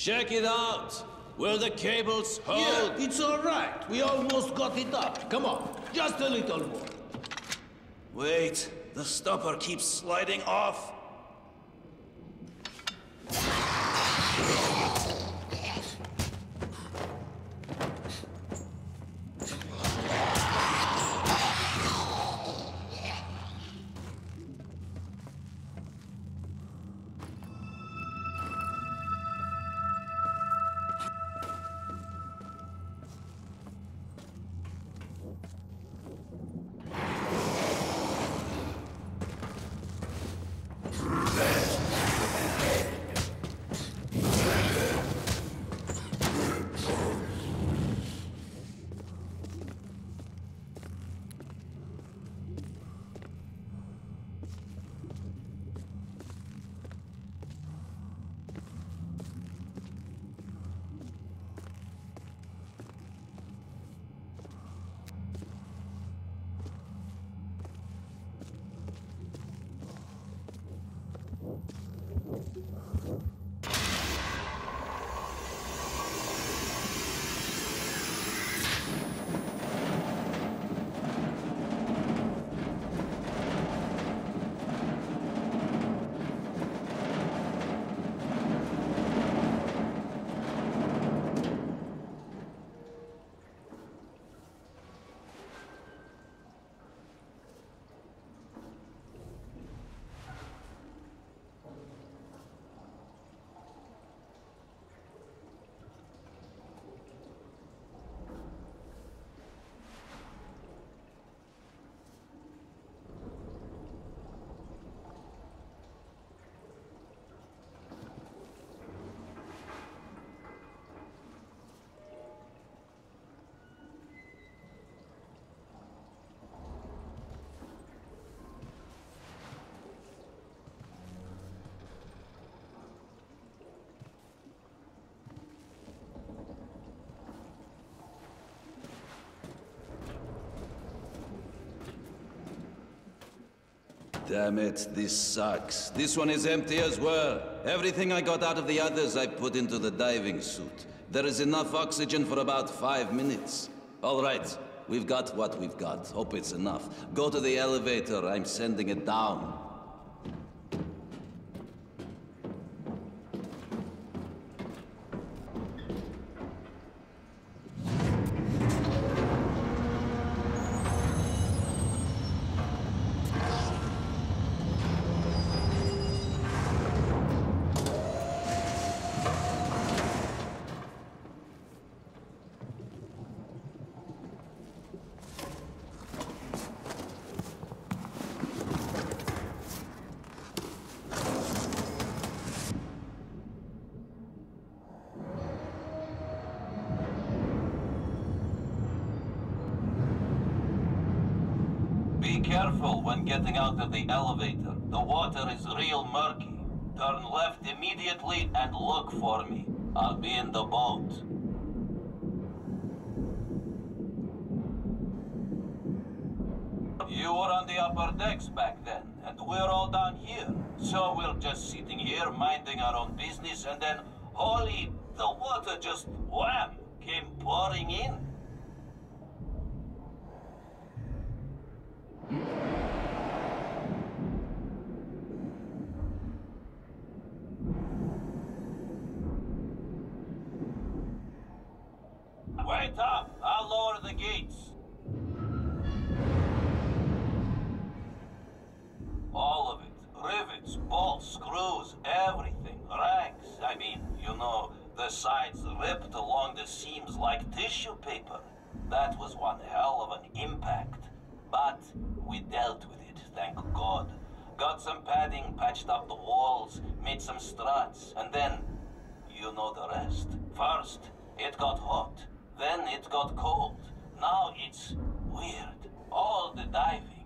Check it out. Will the cables hold? Yeah, it's all right. We almost got it up. Come on, just a little more. Wait, the stopper keeps sliding off. Damn it, this sucks. This one is empty as well. Everything I got out of the others I put into the diving suit. There is enough oxygen for about five minutes. All right, we've got what we've got. Hope it's enough. Go to the elevator, I'm sending it down. Be careful when getting out of the elevator. The water is real murky. Turn left immediately and look for me. I'll be in the boat. You were on the upper decks back then, and we're all down here. So we're just sitting here minding our own business, and then, holy, the water just wham came pouring in. Wait up! I'll lower the gates. All of it. Rivets, bolts, screws, everything. Rags. I mean, you know, the sides ripped along the seams like tissue paper. That was one hell of an impact. But we dealt with it, thank God. Got some padding, patched up the walls, made some struts, and then you know the rest. First, it got hot. Then it got cold. Now it's weird. All the diving.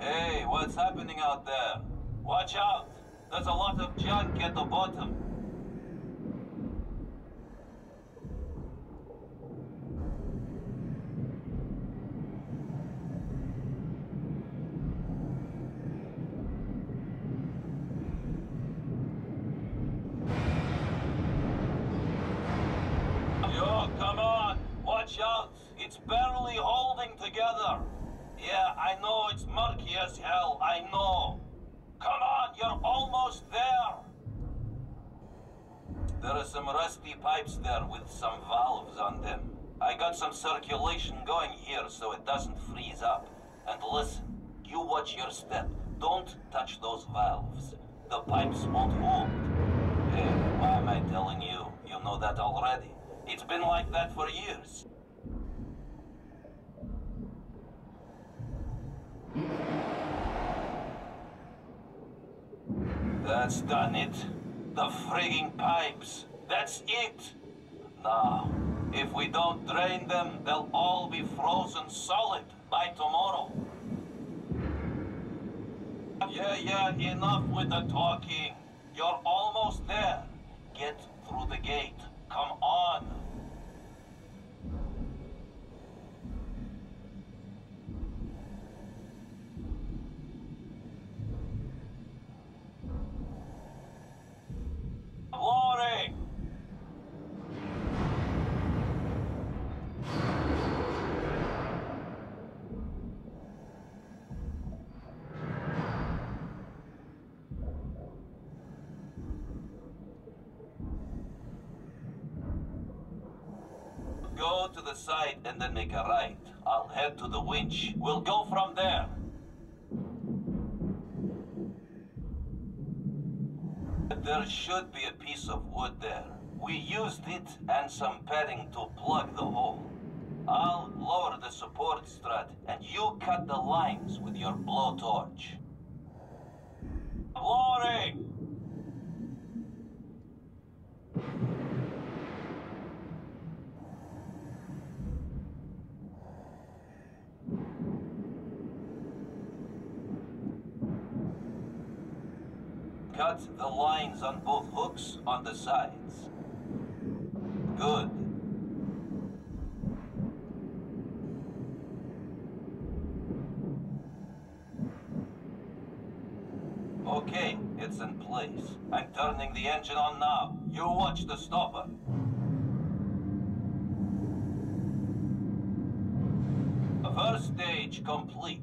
Hey, what's happening out there? Watch out! There's a lot of junk at the bottom. Come on! Watch out! It's barely holding together! Yeah, I know it's murky as hell, I know! Come on, you're almost there! There are some rusty pipes there with some valves on them. I got some circulation going here so it doesn't freeze up. And listen, you watch your step. Don't touch those valves. The pipes won't hold. Hey, why am I telling you? You know that already. It's been like that for years. That's done it. The frigging pipes. That's it. Now, if we don't drain them, they'll all be frozen solid by tomorrow. Yeah, yeah, enough with the talking. You're almost there. To the side and then make a right. I'll head to the winch. We'll go from there. There should be a piece of wood there. We used it and some padding to plug the hole. I'll lower the support strut and you cut the lines with your blowtorch. Glory! Cut the lines on both hooks on the sides. Good. Okay, it's in place. I'm turning the engine on now. You watch the stopper. First stage complete.